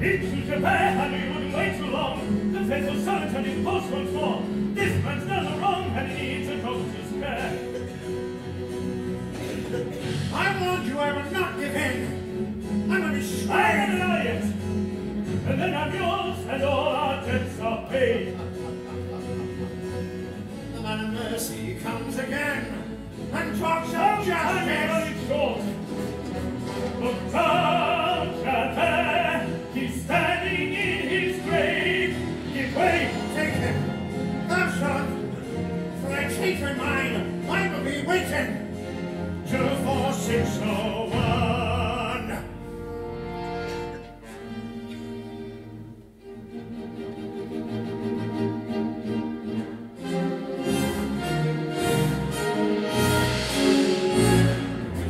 Javert, honey, you wouldn't wait too long. The faithful son turning post once more. This man's done the wrong, and he needs a doctor's care. I warned you I will not give in. I'm be I am deny it. And then I'm yours, and all our debts are paid. The man of mercy comes again and talks of Time is justice. short. Look down, one.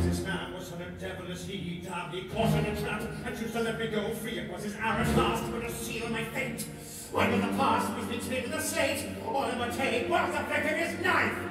This man was of devil as he me caught in a trap and to let me go free. It was his last, seal my fate. One with the past was with the slate. All in my take was the flick of his knife.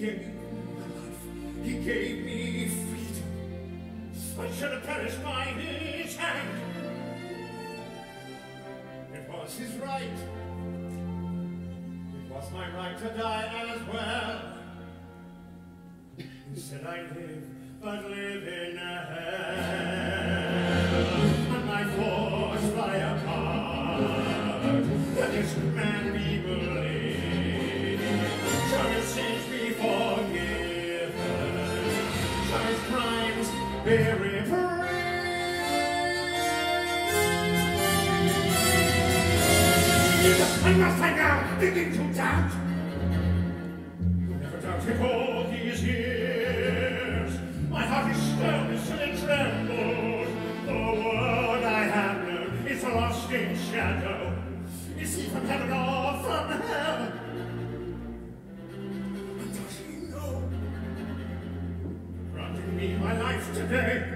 gave me life. He gave me freedom. I should have perished by his hand. It was his right. It was my right to die as well. He said I live, I must I now begin to doubt? You never doubted all these years. My heart is stone, it still trembles. The world I have known is a lost in shadow. Is he from heaven or? Yeah.